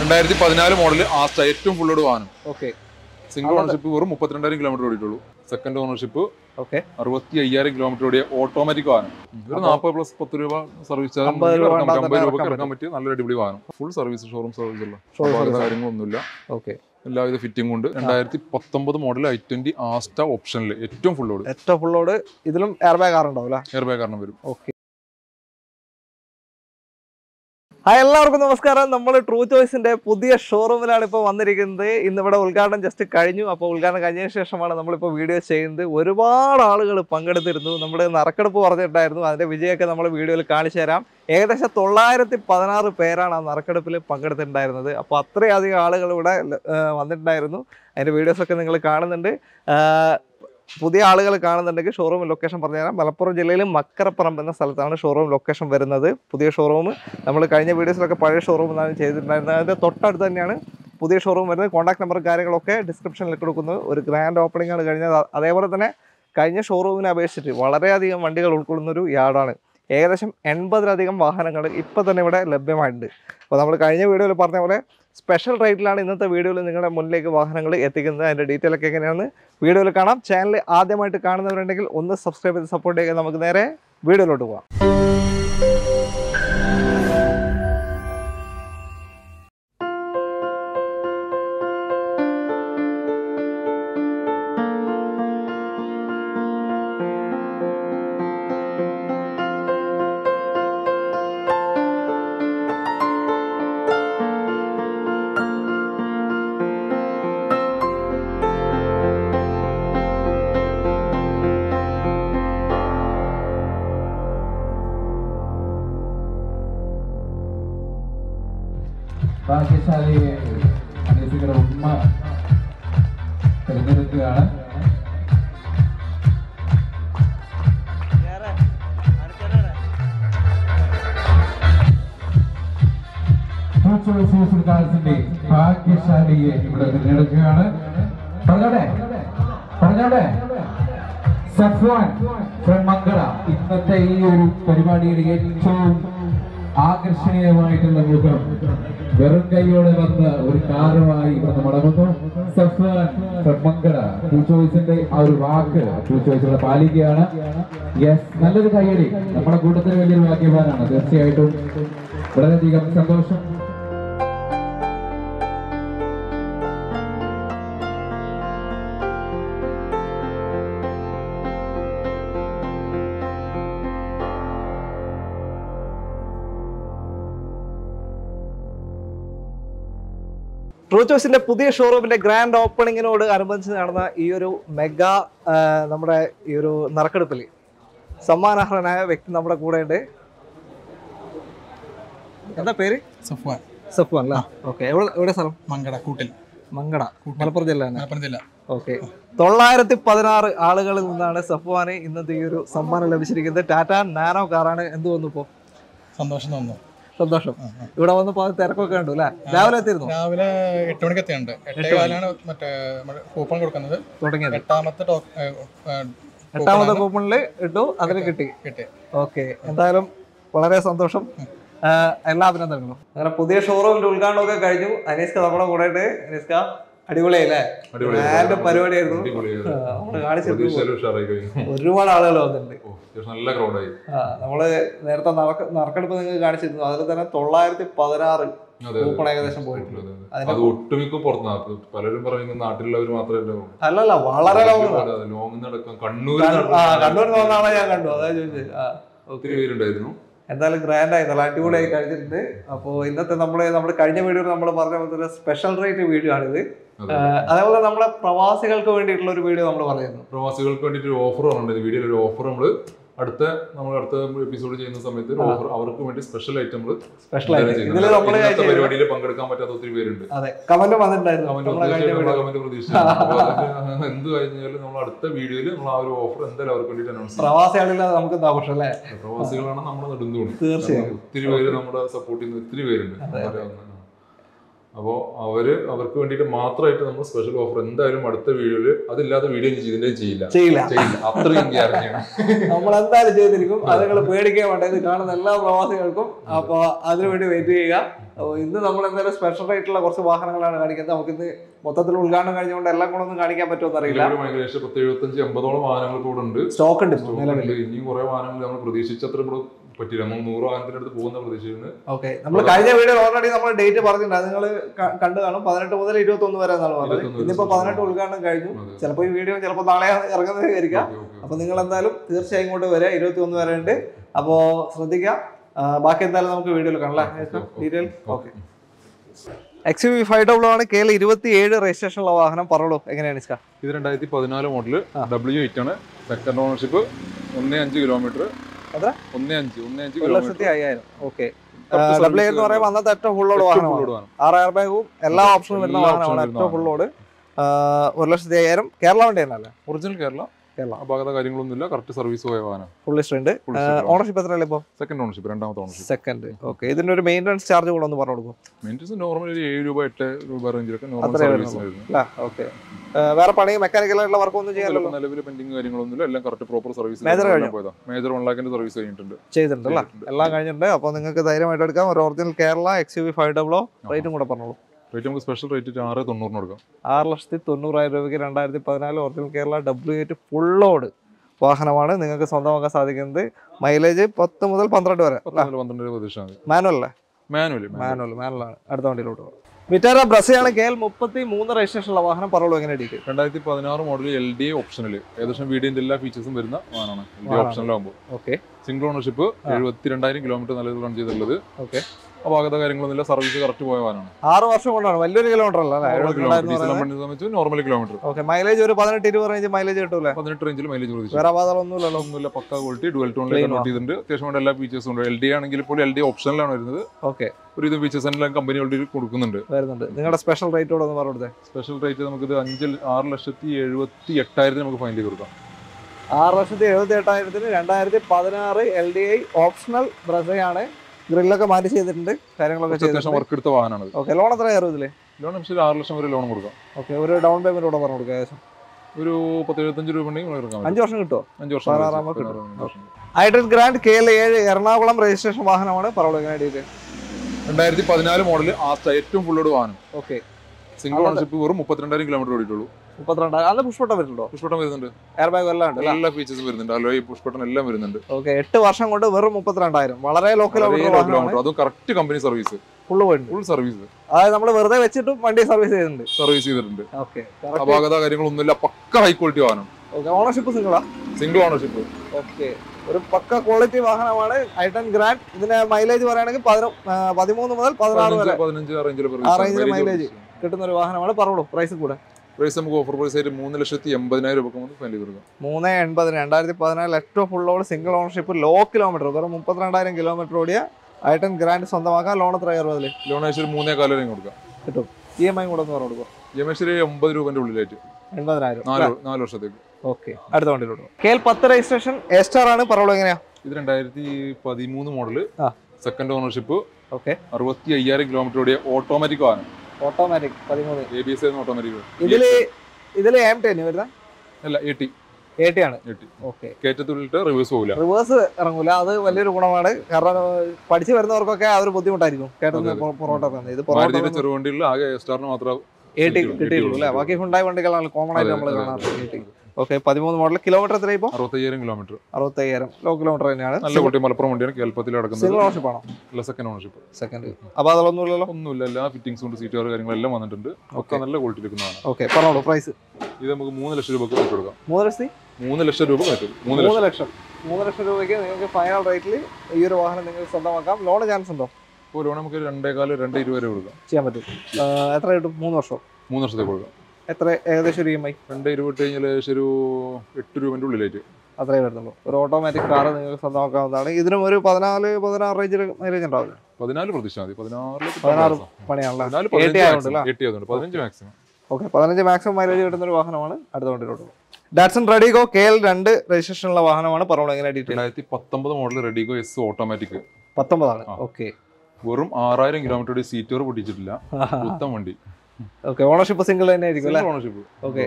രണ്ടായിരത്തി പതിനാല് model Asta ഏറ്റവും ഫുൾ ഫുള്ളോട് വാഹനം. ഓക്കെ സിംഗിൾ ഓണർഷിപ്പ് വെറും മുപ്പത്തിരണ്ടായിരം കിലോമീറ്റർ ഓടിയിട്ടുള്ളൂ. സെക്കൻഡ് ഓണർഷിപ്പ് ഓക്കെ അറുപത്തി അയ്യായിരം കിലോമീറ്റർ ഓടിയ ഓട്ടോമാറ്റിക് വാഹനം. ഒരു നാൽപ്പത് പ്ലസ് പത്ത് രൂപ സർവീസ് അമ്പത് രൂപ ഇറക്കാൻ പറ്റിയ നല്ലൊരു അടിപൊളി വാഹനം. ഫുൾ സർവീസ് ഷോറൂം സർവീസ് ഉള്ള. കാര്യങ്ങളൊന്നുമില്ല. ഓക്കെ എല്ലാവിധ ഫിറ്റിംഗ് ഉണ്ട്. രണ്ടായിരത്തി പത്തൊമ്പത് മോഡൽ ഐ ട്വന്റി ആസ്റ്റ ഓപ്ഷനിൽ ഏറ്റവും ഫുൾ ഓട്. ഏറ്റവും ഫുൾ ഓട് ഇതിലും എയർ ബാഗ് അല്ലേ? എയർ ബാഗ് കാരണം വരും. ഓക്കെ ഹായ് എല്ലാവർക്കും നമസ്കാരം. നമ്മൾ ട്രൂ ചോയ്സിന്റെ പുതിയ ഷോറൂമിലാണ് ഇപ്പോൾ വന്നിരിക്കുന്നത്. ഇന്നിവിടെ ഉദ്ഘാടനം ജസ്റ്റ് കഴിഞ്ഞു. അപ്പോൾ ഉദ്ഘാടനം കഴിഞ്ഞതിന് ശേഷമാണ് നമ്മളിപ്പോൾ വീഡിയോ ചെയ്യുന്നത്. ഒരുപാട് ആളുകൾ പങ്കെടുത്തിരുന്നു. നമ്മൾ നറുക്കെടുപ്പ് പറഞ്ഞിട്ടുണ്ടായിരുന്നു. അതിന്റെ വിജയമൊക്കെ നമ്മൾ വീഡിയോയിൽ കാണിച്ചു തരാം. ഏകദേശം തൊള്ളായിരത്തി പതിനാറ് പേരാണ് ആ നറുക്കെടുപ്പിൽ പങ്കെടുത്തിട്ടുണ്ടായിരുന്നത്. അപ്പോൾ അത്രയധികം ആളുകൾ ഇവിടെ വന്നിട്ടുണ്ടായിരുന്നു. അതിന്റെ വീഡിയോസൊക്കെ നിങ്ങൾ കാണുന്നുണ്ട്. പുതിയ ആളുകൾ കാണുന്നുണ്ടെങ്കിൽ ഷോറൂം ലൊക്കേഷൻ പറഞ്ഞുതരാം. മലപ്പുറം ജില്ലയിൽ മക്കരപ്പറമ്പ് എന്ന സ്ഥലത്താണ് ഷോറൂം ലൊക്കേഷൻ വരുന്നത്. പുതിയ ഷോറൂം നമ്മൾ കഴിഞ്ഞ വീഡിയോസിലൊക്കെ പഴയ ഷോറൂം എന്നാണ് ചെയ്തിട്ടുണ്ടായിരുന്നത്. അതിന്റെ തൊട്ടടുത്ത് തന്നെയാണ് പുതിയ ഷോറൂം വരുന്നത്. കോൺടാക്ട് നമ്പർ കാര്യങ്ങളൊക്കെ ഡിസ്ക്രിപ്ഷനിൽ കൊടുക്കുന്നത് ഒരു ഗ്രാൻഡ് ഓപ്പണിംഗ് ആണ് കഴിഞ്ഞത്. അതേപോലെ തന്നെ കഴിഞ്ഞ ഷോറൂമിനെ അപേക്ഷിച്ചിട്ട് വളരെയധികം വണ്ടികൾ ഉൾക്കൊള്ളുന്ന ഒരു യാർഡാണ് ഏകദേശം എൺപതിലധികം വാഹനങ്ങൾ ഇപ്പോൾ തന്നെ ഇവിടെ ലഭ്യമായിട്ടുണ്ട്. അപ്പോൾ നമ്മൾ കഴിഞ്ഞ വീഡിയോയിൽ പറഞ്ഞ പോലെ സ്പെഷ്യൽ റേറ്റിലാണ് ഇന്നത്തെ വീഡിയോയിൽ നിങ്ങളുടെ മുന്നിലേക്ക് വാഹനങ്ങൾ എത്തിക്കുന്നത്. അതിന്റെ ഡീറ്റെയിൽ ഒക്കെ എങ്ങനെയാണെന്ന് വീഡിയോയിൽ കാണാം. ചാനൽ ആദ്യമായിട്ട് കാണുന്നവരുണ്ടെങ്കിൽ ഒന്ന് സബ്സ്ക്രൈബ് ചെയ്ത് സപ്പോർട്ട് ചെയ്യുക. നമുക്ക് നേരെ വീഡിയോയിലോട്ട് പോകാം ഭാഗ്യശാലിയെ അനീസിയുടെ ഉമ്മ തിരഞ്ഞെടുക്കുകയാണ്. ഭാഗ്യശാലിയെ ഇവിടെ തിരഞ്ഞെടുക്കുകയാണ്. പറഞ്ഞോടെ? പറഞ്ഞോടെ? സഫ്വാൻ ഫ്രം മംഗള ഇന്നത്തെ ഈ ഒരു പരിപാടിയുടെ ഏറ്റവും ആകർഷണീയമായിട്ടുള്ള മുഖം വെറും കൈയോടെ വന്ന് ഒരു കാറുമായി വന്ന് മടങ്ങുന്നു മംഗള ആ ഒരു വാക്ക് ടൂ ചോയ്സിലൂടെ പാലിക്കുകയാണ്. യെസ് നല്ലൊരു കൈയടി നമ്മുടെ കൂട്ടത്തിന് വലിയൊരു ഭാഗ്യവാനാണ്. തീർച്ചയായിട്ടും വളരെയധികം സന്തോഷം. ട്രൂ പുതിയ ഷോറൂമിന്റെ ഗ്രാൻഡ് ഓപ്പണിങ്ങിനോട് അനുബന്ധിച്ച് നടന്ന ഈ ഒരു മെഗാ നമ്മുടെ ഈ ഒരു നറുക്കെടുപ്പിൽ സമ്മാനാർഹനായ വ്യക്തി നമ്മുടെ കൂടെ ഉണ്ട്. എന്താ പേര്? സഫ്വാൻ. സഫു അല്ല? ഓക്കെ. എവിടെ എവിടെ സ്ഥലം? മങ്കട കൂട്ടിൽ. മങ്കട. മലപ്പുറം ജില്ല മലപ്പുറം ജില്ല. ഓക്കെ. തൊള്ളായിരത്തി പതിനാറ് ആളുകളിൽ നിന്നാണ് സഫ്വാന് ഇന്നത്തെ ഈ ഒരു സമ്മാനം ലഭിച്ചിരിക്കുന്നത്. ടാറ്റ നാനോ കാറാണ്. എന്ത് തോന്നുന്നു ഇപ്പോ? സന്തോഷം തോന്നുന്നു. സന്തോഷം. ഇവിടെ വന്നപ്പോ തിരക്കൊക്കെ ഉണ്ട് അല്ലെ? രാവിലെ എത്തിയിരുന്നു? രാവിലെ എട്ട് മണിക്ക് എത്തിയുണ്ട് എട്ടേ കാലാണ് മറ്റേ നമ്മുടെ കൂപ്പൺ കൊടുക്കുന്നത്. തുടങ്ങിയത്. എട്ടാമത്തെ എട്ടാമത്തെ കൂപ്പണിൽ കൂപ്പണിൽ ഇട്ടു അതിന് കിട്ടി. കിട്ടി. ഓക്കെ. എന്തായാലും വളരെ സന്തോഷം. എല്ലാ അഭിനന്ദനങ്ങളും. അങ്ങനെ പുതിയ ഷോറൂമിന്റെ ഉദ്ഘാടനമൊക്കെ കഴിഞ്ഞു. അനീസ്ക നമ്മുടെ കൂടെ ഉണ്ട്. അനീസ്ക അടിപൊളിയായില്ലേ ഗ്രാൻഡ് പരിപാടിയായിരുന്നു? ഒരുപാട് ആളുകൾ വന്നിട്ടുണ്ട്. നല്ല ക്രൗഡായി നമ്മൾ നേരത്തെ നറുക്ക- നറുക്കെടുപ്പ് നിങ്ങൾക്ക് കാണിച്ചിരുന്നു അതിൽ തന്നെ തൊള്ളായിരത്തി പതിനാറ്. കൂപ്പൺ ഏകദേശം പോയിട്ടുണ്ട് അതെ, ഒട്ടുമിക്ക പുറത്തുനിന്ന്. പലരും പറയുന്നത് നാട്ടിലുള്ളവർ മാത്രമല്ല അല്ലല്ല വളരെ ലോങ് ലോങ് നടക്കാം കണ്ണൂർ പോകുന്ന ഞാൻ കണ്ടു അതായത് ഒത്തിരി പേരുണ്ടായിരുന്നു. എന്തായാലും ഗ്രാൻഡ് ആയി നല്ല അടിപൊളിയായി കഴിഞ്ഞിട്ടുണ്ട്. അപ്പോൾ ഇന്നത്തെ നമ്മൾ നമ്മൾ കഴിഞ്ഞ വീഡിയോ നമ്മൾ പറഞ്ഞ പോലെ തന്നെ സ്പെഷ്യൽ റേറ്റ് വീഡിയോ ആണിത്. അതേപോലെ നമ്മളെ പ്രവാസികൾക്ക് വേണ്ടിയിട്ടുള്ള ഒരു വീഡിയോ നമ്മൾ പറഞ്ഞിരുന്നു. പ്രവാസികൾക്ക് വേണ്ടിയിട്ട് ഒരു ഓഫർ വന്നിട്ടുണ്ട് വീഡിയോയിൽ ഒരു ഓഫർ നമ്മൾ അടുത്ത നമ്മൾ അടുത്ത എപ്പിസോഡ് ചെയ്യുന്ന സമയത്ത് ഓഫർ അവർക്ക് വേണ്ടി സ്പെഷ്യൽ ഐറ്റം സ്പെഷ്യൽ പരിപാടിയിൽ പങ്കെടുക്കാൻ പറ്റാത്ത ഒത്തിരി പേരുണ്ട്. കമന്റ് കമന്റ് എന്ത് കഴിഞ്ഞാലും നമ്മൾ അടുത്ത വീഡിയോയിൽ നമ്മൾ ആ ഒരു ഓഫർ എന്തായാലും അവർക്ക് വേണ്ടിയിട്ട് അനൗൺസ് പ്രവാസികളില്ലാതെ നമുക്ക് എന്താ പ്രവാസികളാണ് നമ്മൾ നെടുന്തൂണ് തീർച്ചയായും. ഒത്തിരി പേര് നമ്മുടെ സപ്പോർട്ട് ചെയ്യുന്ന ഒത്തിരി പേരുണ്ട്. അപ്പോൾ അവർ അവർക്ക് വേണ്ടിയിട്ട് മാത്രമായിട്ട് നമ്മൾ സ്പെഷ്യൽ ഓഫർ എന്തായാലും അടുത്ത വീഡിയോയിൽ അതില്ലാത്ത വീഡിയോ ഇതിന്റെ ചെയ്യില്ല. ചെയ്യില്ല. ചെയ്യില്ല. അത്രയും ഗ്യാരണ്ടിയാണ് നമ്മൾ എന്തായാലും ചെയ്തിരിക്കും. അത് നിങ്ങൾ പേടിക്കാൻ വേണ്ട. ഇത് കാണുന്ന എല്ലാ പ്രവാസികൾക്കും അപ്പോൾ അതിനുവേണ്ടി വെയിറ്റ് ചെയ്യുക. ഇന്ന് നമ്മൾ എന്തായാലും സ്പെഷ്യൽ ആയിട്ടുള്ള കുറച്ച് വാഹനങ്ങളാണ് കാണിക്കുന്നത്. നമുക്ക് ഇന്ന് മൊത്തത്തിൽ ഉദ്ഘാടനം കഴിഞ്ഞുകൊണ്ട് എല്ലാം കൂടെ ഒന്നും കാണിക്കാൻ പറ്റുമെന്ന് അറിയില്ല. ഏകദേശം പത്ത് എഴുപത്തഞ്ച് എൺപതോളം വാഹനങ്ങൾ കൂടെ ഉണ്ട്. സ്റ്റോക്ക് ഉണ്ട് ഇനിയും കുറെ വാഹനങ്ങൾ നമ്മൾ പ്രതീക്ഷിച്ചത്ര പറ്റില്ല നമ്മൾ നൂറ് വാഹനത്തിന്റെ അടുത്ത് പോകുന്ന പ്രതീക്ഷിക്കുന്നത് ഓക്കെ. നമ്മൾ കഴിഞ്ഞ വീഡിയോ ഓൾറെഡി നമ്മൾ ഡേറ്റ് പറഞ്ഞിട്ടുണ്ട്. നിങ്ങൾ കണ്ടു കാണും. പതിനെട്ട് മുതൽ ഇരുപത്തി ഒന്ന് വരെ എന്നാണ് പറഞ്ഞത്. ഇന്നിപ്പോ പതിനെട്ട് ഉദ്ഘാടനം കഴിഞ്ഞു. ചിലപ്പോൾ ഈ വീഡിയോ ചിലപ്പോൾ നാളെ ഇറങ്ങുന്നത് ആയിരിക്കാം. ഓക്കേ, ഓക്കേ, അപ്പൊ നിങ്ങൾ എന്തായാലും തീർച്ചയായും ഇങ്ങോട്ട് വരെ ഇരുപത്തി ഒന്ന് വരെ ഉണ്ട്. അപ്പോ ശ്രദ്ധിക്കാം ബാക്കി എന്തായാലും നമുക്ക് വീഡിയോയിൽ കാണാം detail okay. X V five double ആണ് കേരള ഇരുപത്തി ഏഴ് രജിസ്ട്രേഷൻ ഉള്ള വാഹനം. പറഞ്ഞോളൂ എങ്ങനെയാണ് ഇസ്ക? ഇത് രണ്ടായിരത്തി പതിനാല് മോഡൽ ഡബ്ല്യു എയ്റ്റ് ആണ്. സെക്കൻഡ് ഓണർഷിപ്പ് ഒന്നേ അഞ്ച് കിലോമീറ്റർ എത്ര? ഒന്നേ അഞ്ച് ഒന്നേ അഞ്ച് ഒരു ലക്ഷത്തി അയ്യായിരം. ഓക്കെ. പത്ത് ഡബിൾ എന്ന് service പറയുമ്പോൾ അന്നത്തെ ഏറ്റവും ഫുള്ളോട് ഏറ്റവും വാഹനമാണ്. full എയർ ബാഗും എല്ലാ ഓപ്ഷനും വരുന്ന എല്ലാ വാഹനമാണ് option ഏറ്റവും ഫുള്ളോട് ഒരു ലക്ഷത്തി അയ്യായിരം. കേരള വണ്ടി തന്നെയല്ലേ? ഒറിജിനൽ കേരള. കേരള. അപാകത കാര്യങ്ങളൊന്നുമില്ല. കറക്റ്റ് സർവീസ് പോയ വാഹനം. ഫുൾ ലിസ്റ്റ് ഉണ്ട്. ഓണർഷിപ്പ് എത്രയല്ലേ ഇപ്പോൾ സെക്കൻഡ് ഓണർഷിപ്പ് രണ്ടാമത്തെ ഓണർഷിപ്പ് സെക്കൻഡ് ഓക്കെ ഇതിന്റെ ഒരു മെയിന്റനൻസ് ചാർജ് കൂടെ ഒന്ന് പറഞ്ഞു കൊടുക്കും മെയിന്റെസ് നോർമൽ ഒരു ഏഴ് രൂപ എട്ട് രൂപ റേഞ്ചിലൊക്കെ നോർമൽ സർവീസ് ആണ് വരുന്നു ഓക്കെ വേറെ പണി മെക്കാനിക്കൽ ആയിട്ടുള്ള വർക്ക് ഒന്നും ചെയ്യാനല്ലോ നിലവിൽ പെൻഡിങ് കാര്യങ്ങളൊന്നുമില്ല. എല്ലാം correct proper service major major one ലാഖിന്റെ service കഴിഞ്ഞിട്ടുണ്ട്. ചെയ്തിട്ടുണ്ട് എല്ലാം കഴിഞ്ഞിട്ടുണ്ട്. അപ്പോൾ നിങ്ങൾക്ക് ധൈര്യമായിട്ട് എടുക്കാം. ഒരു original Kerala X U V five double റേറ്റും കൂടെ പറഞ്ഞോളൂ. റേറ്റ് നമുക്ക് സ്പെഷ്യൽ റേറ്റ് ആറ് തൊണ്ണൂറിന് കൊടുക്കാം. ആറ് ലക്ഷത്തി തൊണ്ണൂറായിരം രൂപയ്ക്ക് രണ്ടായിരത്തി പതിനാല് ഒറിജിനൽ കേരള ഡബ്ല്യു എയ്റ്റ് ഫുള്ളോട് വാഹനമാണ്. നിങ്ങൾക്ക് സ്വന്തമാക്കാൻ സാധിക്കുന്നത് മൈലേജ് പത്ത് മുതൽ പന്ത്രണ്ട് വരെ. പന്ത്രണ്ട് വരെ പ്രതീക്ഷ മാനുവൽ അല്ലേ? മാനുവൽ മാനുവൽ മാനുവലാണ് അടുത്ത വണ്ടിയിലോട്ട് പോകും. വിറ്റാര ബ്രസയാണ് കെ എൽ മുപ്പത്തി മൂന്ന് രജിസ്ട്രേഷനുള്ള വാഹനം പറയുള്ളൂ എങ്ങനെ ഇടിക്കും രണ്ടായിരത്തി പതിനാറ് മോഡൽ എൽ ഡി ഓപ്ഷനിൽ ഏകദേശം വീടിന്റെ എല്ലാ ഫീച്ചേഴ്സും വരുന്ന വാഹനമാണ്. L D. ഓപ്ഷനിലാകുമ്പോൾ okay single ownership എഴുപത്തി രണ്ടായിരം കിലോമീറ്റർ നല്ല റൺ ചെയ്തിട്ടുള്ളത്. ഓക്കെ അപാകത കാര്യങ്ങളൊന്നുമില്ല സർവീസ് കറക്റ്റ് പോയവാനാണ് ആറ് വർഷം കൊണ്ടാണ്. വലിയൊരു കിലോമീറ്റർ അല്ല നോർമൽ കിലോമീറ്റർ ഓക്കെ മൈലേജ് ഒരു പതിനെട്ട് ഇരുപത് റേഞ്ച് മൈലേജ് കിട്ടൂലേ? പതിനെട്ട് റേഞ്ചിൽ മൈലേജ് വേറെ അപാതകളൊന്നുമില്ലല്ലോ ഒന്നുമില്ല പക്ക ക്വാളിറ്റി ഡുവൽ ടോണിലേക്ക് നോട്ട് ചെയ്തിട്ടുണ്ട്. അത്യാവശ്യം എല്ലാ ഫീച്ചേഴ്സും ഉണ്ട്. എൽ ഡി ആണെങ്കിൽ പോലും എൽ ഡി ഓപ്ഷനിലാണ് വരുന്നത്. ഓക്കെ. ഒരു ഇത് ഫീച്ചേഴ്സ് എല്ലാം കമ്പനി ഓൾറെഡി കൊടുക്കുന്നുണ്ട്. വരുന്നുണ്ട്. നിങ്ങളുടെ സ്പെഷ്യൽ റേറ്റ് കൂടെ ഒന്ന് പറഞ്ഞു കൊടുത്തേ സ്പെഷ്യൽ റേറ്റ് നമുക്കിത് അഞ്ച് ആറ് ലക്ഷത്തി എഴുപത്തി എട്ടായിരത്തിന് നമുക്ക് ഫൈൻ ചെയ്ത് കൊടുക്കാം. ആറ് ലക്ഷത്തി എഴുപത്തി എട്ടായിരത്തിന് രണ്ടായിരത്തി പതിനാറ് എൽ ഡി ഐ ഓപ്ഷണൽ ബ്രസയാണ് ഗ്രില്ലൊക്കെ മാറ്റി ചെയ്തിട്ടുണ്ട് കാര്യങ്ങളൊക്കെ ചെയ്തിട്ടുണ്ട്. വർക്ക് എടുത്ത വാഹനമാണ് ഓക്കെ ലോൺ എത്ര കയറും ഇതിൽ ലോൺ നമുക്ക് ആറ് ലക്ഷം വരെ ലോൺ കൊടുക്കാം. ഓക്കെ ഒരു ഡൗൺ പേയ്മെന്റ് കൂടെ പറഞ്ഞു കൊടുക്കുക ഏകദേശം. ഒരു പത്ത് എഴുപത്തഞ്ച് രൂപ ഉണ്ടെങ്കിൽ അഞ്ച് വർഷം കിട്ടോ അഞ്ച് വർഷം ഹൈഡ്രൽ കഴിച്ച് കിട്ടും. ഹൈഡ്രഡ് ഗ്രാൻഡ് കെ എൽ ഏഴ് എറണാകുളം രജിസ്ട്രേഷൻ വാഹനമാണ്. എങ്ങനെ രണ്ടായിരത്തി പതിനാല് മോഡൽ ആസ്റ്റ ഏറ്റവും ഫുള്ളോട് വാഹനം. ഓക്കെ. സിംഗിൾ ഓണർഷിപ്പ് വെറും മുപ്പത്തിരണ്ടായിരം കിലോമീറ്റർ ഓടിയിട്ടുള്ളൂ. മുപ്പത്തിരണ്ട്. നല്ല പുഷ്പട്ടം വരുന്നുണ്ടോ? പുഷ്പട്ടം വരുന്നുണ്ട്. എയർ ബാഗ് എല്ലാം ഉണ്ട് എല്ലാ ഫീച്ചേഴ്സും വരുന്നുണ്ട്. അലോയ് പുഷ്പട്ടം എല്ലാം വരുന്നുണ്ട്. ഓക്കെ എട്ട് വർഷം കൊണ്ട് വെറും മുപ്പത്തിരണ്ടായിരം. വളരെ ലോ കിലോമീറ്റർ അതും കറക്റ്റ് കമ്പനി സർവീസ് ഫുള്ള് പോയിട്ടുണ്ട് ഫുൾ സർവീസ് അതായത് നമ്മൾ വെറുതെ വെച്ചിട്ടും വണ്ടി സർവീസ് ചെയ്തിട്ടുണ്ട്. സർവീസ് ചെയ്തിട്ടുണ്ട്. ഓക്കെ അപാകത കാര്യങ്ങളൊന്നുമില്ല. പക്ക ഹൈ ക്വാളിറ്റി വാഹനം. ഓക്കെ ഓണർഷിപ്പ് സിംഗിളാ സിംഗിൾ ഓണർഷിപ്പ് ഓക്കെ ഒരു പക്ക ക്വാളിറ്റി വാഹനമാണ് ഐട്ടൺ ഗ്രാൻഡ് ഇതിന്റെ മൈലേജ് പറയുകയാണെങ്കിൽ പതിമൂന്ന് മുതൽ പതിനാറ് വരെ. റേഞ്ചിൽ മൈലേജ്. കിട്ടുന്ന ഒരു വാഹനമാണ്. പറഞ്ഞോളൂ പ്രൈസ് കൂടെ. പ്രൈസ് നമുക്ക് ഓഫർ പ്രൈസ് ആയിട്ട് മൂന്ന് ലക്ഷത്തി എൺപതിനായിരം രൂപ നമുക്ക് ഫൈനൽ കൊടുക്കാം. മൂന്ന് എൺപതിന് രണ്ടായിരത്തി പതിനാല് ഏറ്റവും ഫുള്ളോട് സിംഗിൾ ഓണർഷിപ്പ് ലോ കിലോമീറ്റർ വെറും മുപ്പത്തിരണ്ടായിരം കിലോമീറ്റർ ഓടിയ ഐറ്റം ഗ്രാൻഡ് സ്വന്തമാക്കാൻ ലോൺ എത്ര അറുപത് ലോൺ ഒരു മൂന്നേ കാലം വരെയും കൊടുക്കാം. കിട്ടും. ഇ എം ഐ കൂടെ ഒന്ന് പറഞ്ഞു എം ജമേശ്വരി ഒമ്പത് രൂപന്റെ ഉള്ളിലായിട്ട്. എൺപതിനായിരം. നാല് നാല് വർഷത്തേക്ക്. ഓക്കെ അടുത്ത വണ്ടിയിലോട്ട് കെ എൽ പത്ത് രജിസ്ട്രേഷൻ എ സ്റ്റാർ ആണ്. പറയുള്ളൂ എങ്ങനെയാ? ഇത് രണ്ടായിരത്തി പതിമൂന്ന് മോഡൽ സെക്കൻഡ് ഓണർഷിപ്പ് ഓക്കെ അറുപത്തി അയ്യായിരം കിലോമീറ്റർ ഓടിയ ഓട്ടോമാറ്റിക് വാഹനം. ഓട്ടോമാറ്റിക് പതിമൂന്ന്. എ ബി എസ് ഓട്ടോമാറ്റിക് ഇതിൽ ഇതിൽ എം ടെൻ വരുന്ന? അല്ല എ ടി എ ടി ആണ്. എ ടി ഓക്കെ കയറ്റത്തുള്ളിട്ട് റിവേഴ്സ് പോകില്ല റിവേഴ്സ് ഇറങ്ങൂല. അത് വലിയൊരു ഗുണമാണ്. കാരണം പഠിച്ചു വരുന്നവർക്കൊക്കെ അതൊരു ബുദ്ധിമുട്ടായിരിക്കും. പൊറോട്ട തന്നെ. ഇത് പൊറോട്ട ചെറുവണ്ടികളിൽ ആകെ സ്റ്റാറിന് മാത്രം എ ടി കിട്ടിയുള്ളൂ, കിട്ടിയുള്ളൂ അല്ലേ? ബാക്കി ഹുണ്ടായി വണ്ടികളാണ്. കോമൺ ആയിട്ട് നമ്മൾ കാണാറ് ഓക്കെ പതിമൂന്ന് മോഡൽ കിലോമീറ്റർ എത്ര ഇപ്പോൾ അറുപത്തയ്യായിരം കിലോമീറ്റർ അറുപത്തയ്യായിരം. ലോ കിലോമീറ്റർ തന്നെയാണ്. നല്ല കുട്ടി മലപ്പുറം വണ്ടിയാണ് കേൾപ്പത്തിൽ അടക്കുന്നത് സിംഗിൾ ഓണർഷിപ്പ് ആണോ? അല്ല സെക്കൻഡ് ഓണർഷിപ്പ് സെക്കൻഡ് അപ്പോൾ ഒന്നും ഒന്നുമില്ല എല്ലാ ഫിറ്റിംഗ്സ് ഉണ്ട് സീറ്റുകാർ കാര്യങ്ങളെല്ലാം വന്നിട്ടുണ്ട്. ഒക്കെ നല്ല ക്വാളിറ്റി എടുക്കുന്നതാണ് ഓക്കെ പറഞ്ഞോളൂ പ്രൈസ് ഇത് നമുക്ക് മൂന്ന് ലക്ഷം രൂപക്ക് കൊടുക്കാം. മൂന്ന് ലക്ഷത്തി? മൂന്ന് ലക്ഷം രൂപ പറ്റും മൂന്ന് ലക്ഷം. മൂന്ന് ലക്ഷം രൂപയ്ക്ക് നിങ്ങൾക്ക് ഫൈനൽ റേറ്റിൽ ഈ ഒരു വാഹനം നിങ്ങൾക്ക് സ്വന്തമാക്കാം. ലോൺ ചാൻസ് ഉണ്ടോ? ഇപ്പോൾ ലോൺ നമുക്ക് രണ്ടേകാൽ രണ്ട് ഇരുപത് വരെ കൊടുക്കാം. ചെയ്യാൻ പറ്റും. എത്ര കിട്ടും? മൂന്ന് വർഷം. മൂന്ന് വർഷത്തേക്ക് കൊടുക്കാം. എത്ര ഏകദേശം ഒരു ഇ എം ഐ രണ്ട് ഇരുപത്തി കഴിഞ്ഞാൽ ഏകദേശം ഒരു എട്ട് രൂപന്റെ ഉള്ളിലായിട്ട് അത്രേ വരുന്നുള്ളൂ. ഒരു ഓട്ടോമാറ്റിക് കാർ നിങ്ങൾക്ക് സ്വന്തമാക്കാവുന്നതാണ്. ഇതിനും ഒരു പതിനാല് പതിനാറ് റേഞ്ചിൽ മൈലേജ് ഉണ്ടാവില്ല? പതിനാല് പ്രതീക്ഷ മതി. പതിനാറ് പതിനാറ് പണിയാണല്ലോ? പതിനഞ്ച് മാക്സിമം ഓക്കെ പതിനഞ്ച് മാക്സിമം മൈലേജ് കിട്ടുന്ന ഒരു വാഹനമാണ് അടുത്ത വണ്ടിയിലോട്ട് ഡാറ്റ്സൺ റെഡിഗോ കെ എൽ രണ്ട് രജിസ്ട്രേഷനുള്ള വാഹനമാണ്. പറഞ്ഞോളൂ എങ്ങനെ ഡീറ്റെയിൽ രണ്ടായിരത്തി പത്തൊമ്പത് മോഡൽ റെഡിഗോ എസ് ഓട്ടോമാറ്റിക് പത്തൊമ്പതാണ്. ഓക്കെ വെറും ആറായിരം കിലോമീറ്റർ സീറ്റോർ പൊട്ടിച്ചിട്ടില്ല. പുത്തൻ വണ്ടി. ഓക്കെ ഓണർഷിപ്പ് സിംഗിൾ തന്നെ ആയിരിക്കും അല്ലേ? ഓണർഷിപ്പ് ഓക്കെ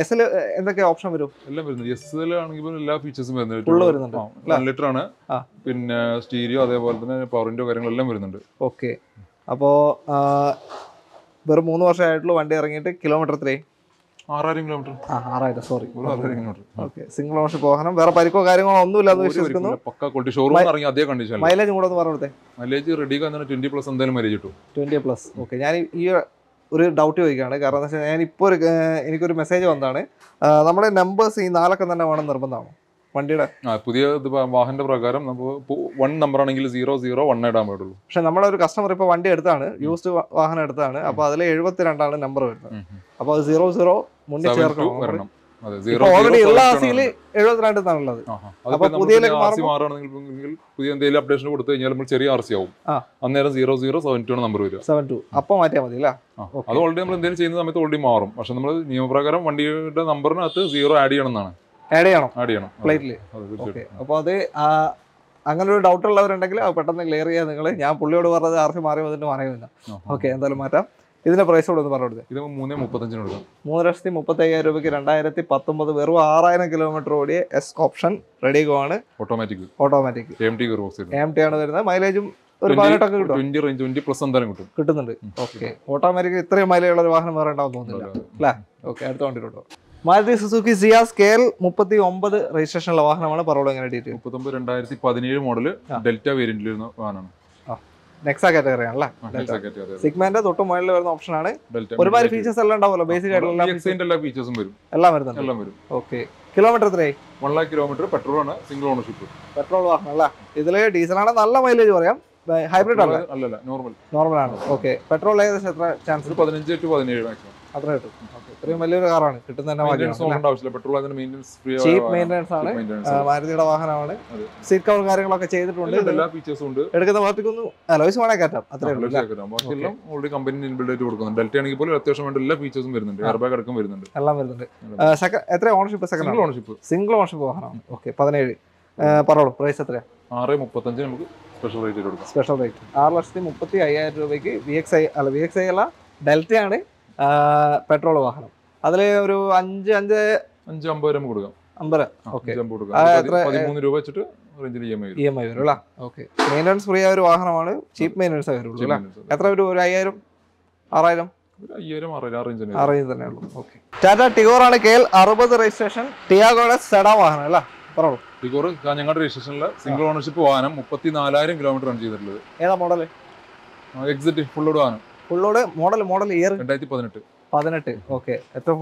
എസ് എൽ എന്തൊക്കെ ഓപ്ഷൻ വരും? എല്ലാം വരുന്നത് എസ് എൽ ആണെങ്കിൽ എല്ലാ ഫീച്ചേഴ്സും വരുന്നുണ്ട്. വരുന്നുണ്ട്. ലിറ്റർ ആണ്. പിന്നെ സ്റ്റീരിയോ അതേപോലെ തന്നെ പവറിന്റെ കാര്യങ്ങളെല്ലാം വരുന്നുണ്ട്. ഓക്കെ അപ്പോൾ വെറും മൂന്ന് വർഷമായിട്ടുള്ള വണ്ടി ഇറങ്ങിയിട്ട് കിലോമീറ്റർ എത്രയും ആറായിരം കിലോമീറ്റർ ആറായിരം സോറി ഓക്കെ സിംഗിൾ ഓണർഷിപ്പ് വാഹനം. വേറെ പരിക്കോ കാര്യങ്ങളോ ഒന്നുമില്ല എന്ന് വിശ്വസിക്കുന്നു. പക്ക ക്വാളിറ്റി ഷോറൂം ഇറങ്ങി അതേ കണ്ടീഷൻ മൈലേജ് കൂടെ ഒന്ന് പറഞ്ഞു മൈലേജ് റെഡി ട്വന്റി പ്ലസ് എന്തായാലും മൈലേജ് കിട്ടും. ട്വന്റി പ്ലസ് ഓക്കെ ഞാൻ ഈ ഒരു ഡൗട്ട് ചോദിക്കുകയാണ്. കാരണം എന്താ വെച്ചാൽ ഞാൻ ഇപ്പോൾ ഒരു എനിക്കൊരു മെസ്സേജ് വന്നതാണ്. നമ്മുടെ നമ്പേഴ്സ് ഈ നാലൊക്കെ തന്നെ വേണം നിർബന്ധമാണോ? വണ്ടിയുടെ? പുതിയ പ- പ്രകാരം നമുക്ക് വൺ നമ്പർ ആണെങ്കിൽ സീറോ സീറോ വൺ ഇടാൻ പാടുള്ളൂ. പക്ഷെ നമ്മുടെ ഒരു കസ്റ്റമർ ഇപ്പോൾ വണ്ടി എടുത്താണ് യൂസ്ഡ് വാഹനം എടുത്താണ്. അപ്പോൾ അതിൽ എഴുപത്തിരണ്ടാണ് നമ്പർ വരുന്നത്. അപ്പോൾ അത് സീറോ സീറോ മുന്നിൽ ചേർക്കണം. ഓൾറെഡി ഉള്ള ആസിയിൽ എഴുപത്തിരണ്ട് എന്നാണുള്ളത് അപ്പൊ സി പുതിയ എന്തെങ്കിലും അപ്ഡേഷൻ കൊടുത്തു കഴിഞ്ഞാൽ നമ്മൾ ചെറിയ ആർ സി ആവും. അന്നേരം zero zero seven two number വരും സെവൻ ടു അപ്പോൾ മാറ്റിയാൽ മതി അല്ലേ? അത് ഓൾറെഡി നമ്മൾ എന്തെങ്കിലും ചെയ്യുന്ന സമയത്ത് ഓൾറെഡി മാറും. പക്ഷെ നമ്മൾ നിയമപ്രകാരം വണ്ടിയുടെ നമ്പറിനകത്ത് സീറോ ആഡ് ചെയ്യണം എന്നാണ് ആഡ് ചെയ്യണം. ആഡ് ചെയ്യണം. പ്ലേറ്റിൽ അപ്പോൾ അത് അങ്ങനെ ഒരു ഡൗട്ട് ഉള്ളവരുണ്ടെങ്കിൽ അത് പെട്ടെന്ന് ക്ലിയർ ചെയ്യാൻ നിങ്ങൾ ഞാൻ പുള്ളിയോട് പറഞ്ഞത് ആർ സി മാറി വന്നിട്ട് മാറിയില്ല. ആ. ഓക്കെ എന്തായാലും മാറ്റാം. ഇതിന്റെ പ്രൈസ് കൂടെ ഒന്ന് പറഞ്ഞു കൊടുത്തത് ഇത് മൂന്ന് മുപ്പത്തഞ്ചിന് കൊടുക്കാം. മൂന്ന് ലക്ഷത്തി മുപ്പത്തി അയ്യായിരം രൂപയ്ക്ക് രണ്ടായിരത്തി പത്തൊമ്പത് വെറും ആറായിരം കിലോമീറ്റർ ഓടിയ എസ് ഓപ്ഷൻ റെഡി ഗോ ആണ്. Automatic automatic M T box M T ആണ് വരുന്നത് മൈലേജും ഒരു പതിനെട്ടൊക്കെ കിട്ടും. ട്വന്റി പ്ലസ് എന്തായാലും കിട്ടും. കിട്ടുന്നുണ്ട്. ഓക്കെ ഓട്ടോമാറ്റിക് ഇത്രയും മൈലേജ് ഉള്ള ഒരു വാഹനം വേറെ ഉണ്ടാവും തോന്നുന്നില്ല. അല്ലേ? ഓക്കെ അടുത്ത വണ്ടിയിലോട്ടോ Maruti Suzuki Ciaz K L മുപ്പത്തി ഒമ്പത് രജിസ്ട്രേഷനുള്ള വാഹനമാണ്. പറവോളൂ എങ്ങനെ ഡീറ്റെയിൽ മുപ്പത്തൊമ്പത് രണ്ടായിരത്തി പതിനേഴ് മോഡൽ ഡെൽറ്റ വേരിയന്റിൽ വാഹനമാണ്. നെക്സാ കാറ്റഗറി ആണല്ലേ? സിഗ്മാന്റെ തൊട്ട് മുകളിൽ വരുന്ന ഓപ്ഷൻ ആണ്. ഒരുപാട് ഫീച്ചേഴ്സ് എല്ലാം ഉണ്ടാവുമല്ലോ ബേസിക് ആയിട്ടുള്ള എല്ലാ ഫീച്ചേഴ്സും വരും. എല്ലാം വരുന്നുണ്ട്. എല്ലാം വരും. ഓക്കെ കിലോമീറ്റർ എത്രയായി? വൺ ലാക്ക് കിലോമീറ്റർ പെട്രോൾ ആണ് സിംഗിൾ ഓണർഷിപ്പ് പെട്രോൾ വാഹനം അല്ല? ഇതിൽ ഡീസൽ ആണ്. നല്ല മൈലേജ് പറയാം. ഹൈബ്രിഡ് ആണ് അല്ലല്ല നോർമൽ നോർമൽ ആണ്. ഓക്കെ പെട്രോൾ ഏകദേശം എത്ര ചാൻസ് പതിനഞ്ച് ടു പതിനേഴ് മാക്സിമം അത്ര കിട്ടും. ഇത്രയും വലിയൊരു കാറാണ്. കിട്ടുന്ന തന്നെ ചീപ്പ് മെയിന്റെനൻസ് ആണ്. മാരുതിയുടെ വാഹനമാണ്. സീറ്റ് കവർ കാര്യങ്ങളൊക്കെ ചെയ്തിട്ടുണ്ട്. എല്ലാ ഫീച്ചേഴ്സും ഉണ്ട്. എടുക്കുന്ന പാർട്ടിക്കൊന്നും അലോയ്സ് വേണേ കയറ്റാം. അത്രേ ഉള്ളൂ ബാക്കിയെല്ലാം ഓൾറെഡി കമ്പനി ഇൻബിൽഡ് ആയിട്ട് കൊടുക്കുന്നുണ്ട്. ഡെൽറ്റ ആണെങ്കിൽ പോലും അത്യാവശ്യം വേണ്ട എല്ലാ ഫീച്ചേഴ്സും വരുന്നുണ്ട്. എയർ ബാഗ് അടക്കം വരുന്നുണ്ട്. എല്ലാം വരുന്നുണ്ട്. എത്ര ownership second ownership single ownership വാഹനമാണ്. ഓക്കെ പതിനേഴ്. പറഞ്ഞോളൂ പ്രൈസ് എത്രയാ? ആറ് മുപ്പത്തഞ്ച് നമുക്ക് സ്പെഷ്യൽ റേറ്റ് കൊടുക്കാം. സ്പെഷ്യൽ റേറ്റ് ആറ് ലക്ഷത്തി മുപ്പത്തി അയ്യായിരം രൂപയ്ക്ക് വി എക്സ് ഐ അല്ല വി എക്സ് ഐ അല്ല ഡെൽറ്റയാണ് പെട്രോൾ വാഹനം. അതിൽ ഒരു അഞ്ച് അഞ്ച് അഞ്ച് അമ്പത് രൂപ കൊടുക്കാം. അമ്പത്. ഓക്കെ. പതിമൂന്ന് രൂപ വെച്ചിട്ട് റേഞ്ചിൽ E M I E M വരും അല്ലേ? ഓക്കെ. മെയിന്റനൻസ് ഫ്രീ ആയ ഒരു വാഹനമാണ്. ചീപ്പ് മെയിന്റനൻസ് വരുള്ളൂ അല്ലേ? എത്ര വരും? ഒരു അയ്യായിരം? ആറായിരം? അറേഞ്ച് തന്നെ ഉള്ളൂ. ഓക്കെ. ടാറ്റ ടിഗോർ ആണ് കെ എൽ അറുപത് രജിസ്ട്രേഷൻ ടിയാഗോയുടെ സെഡാ വാഹനം അല്ല? പറഞ്ഞോളൂ. ടിഗോർ ഞങ്ങളുടെ രജിസ്ട്രേഷനിലെ സിംഗിൾ ഓണർഷിപ്പ് വാഹനം മുപ്പത്തി നാലായിരം കിലോമീറ്റർ റൺ ചെയ്തിട്ടുള്ളത്. ഏതാ മോഡൽ എക്സിറ്റ് ഫുള്ളോട് വാഹനം. ഫുള്ളോട് മോഡൽ മോഡൽ ഇയർ രണ്ടായിരത്തി പതിനെട്ട്. പതിനെട്ട് ഓക്കെ എത്ര